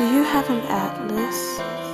Do you have an atlas?